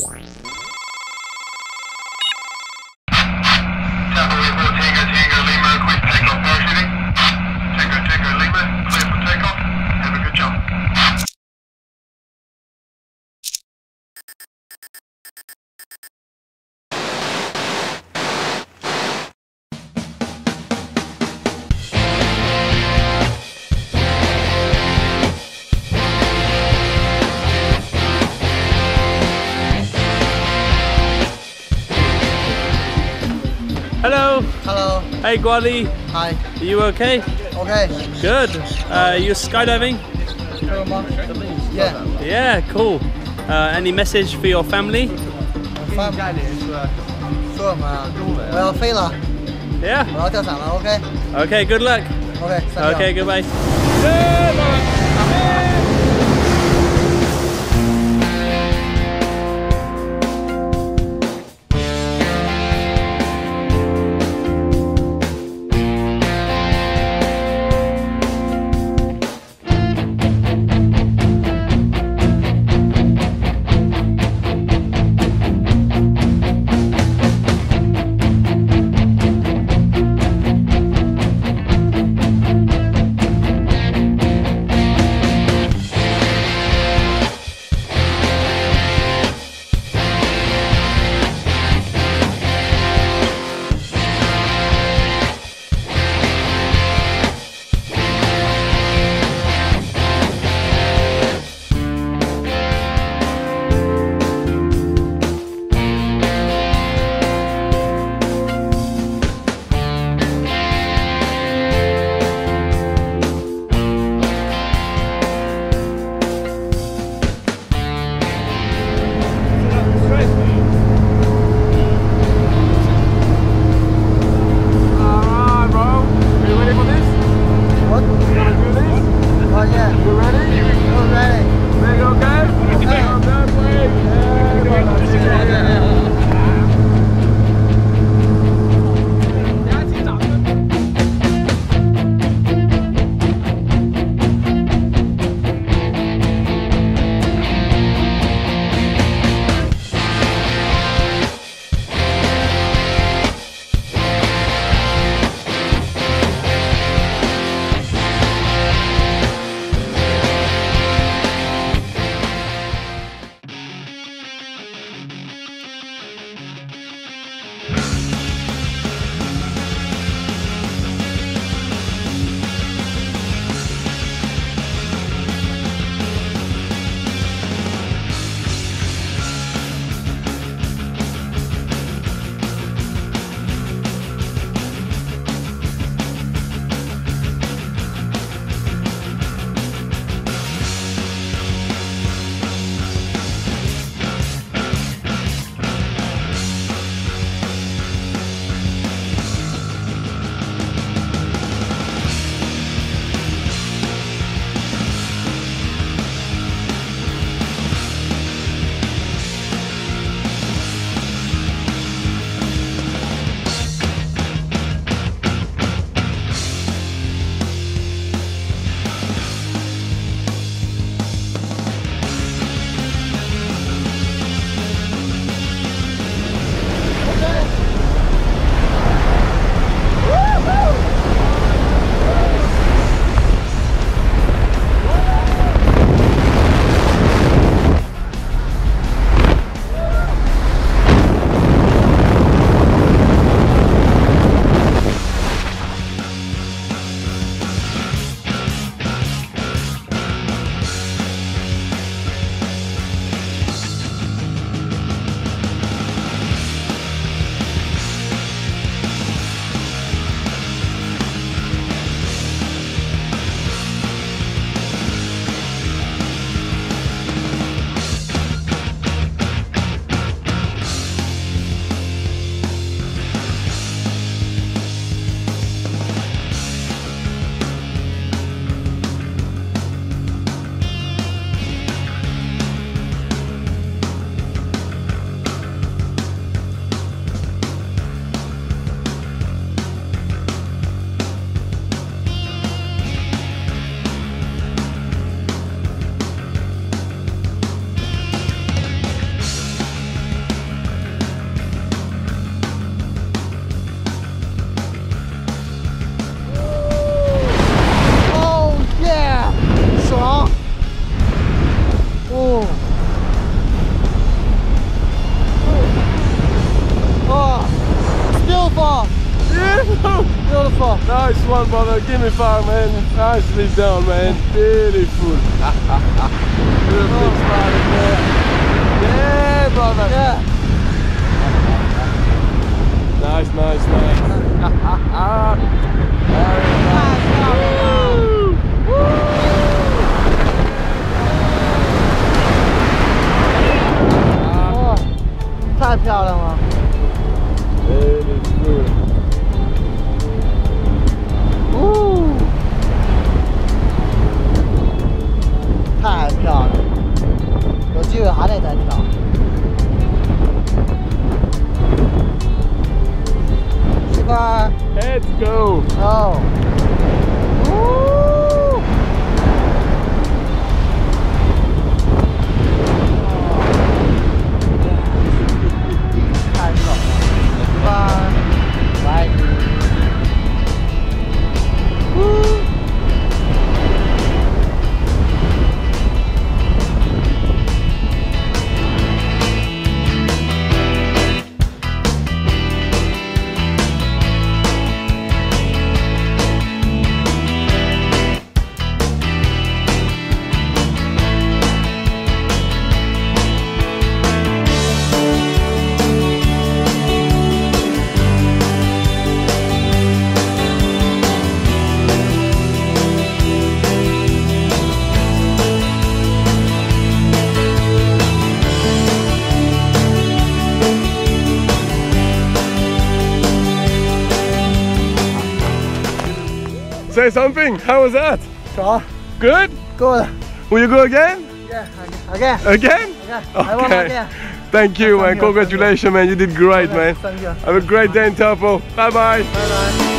Yes. Hey Guali. Hi. Are you okay? Okay. Good. Uh, you skydiving? Yeah. Yeah, cool. Uh, any message for your family? Fam Yeah. Okay. Okay, good luck. Okay. Okay, goodbye. Nice one, brother. Give me five, man. Nicely done, man. Beautiful. Big smile there. Yeah, brother. Yeah. Nice, nice, nice. Very nice. Woo! Ah, 有机会还得再跳。媳妇儿， Let's go. 哦， Say something. How was that? 爽 Good?，good。Will you go again? Yeah, again, Again? want Okay. again. Thank you, man. You. Congratulations, man. You did great, man. Thank you. Have a great day in Taupo. Bye bye. Bye bye.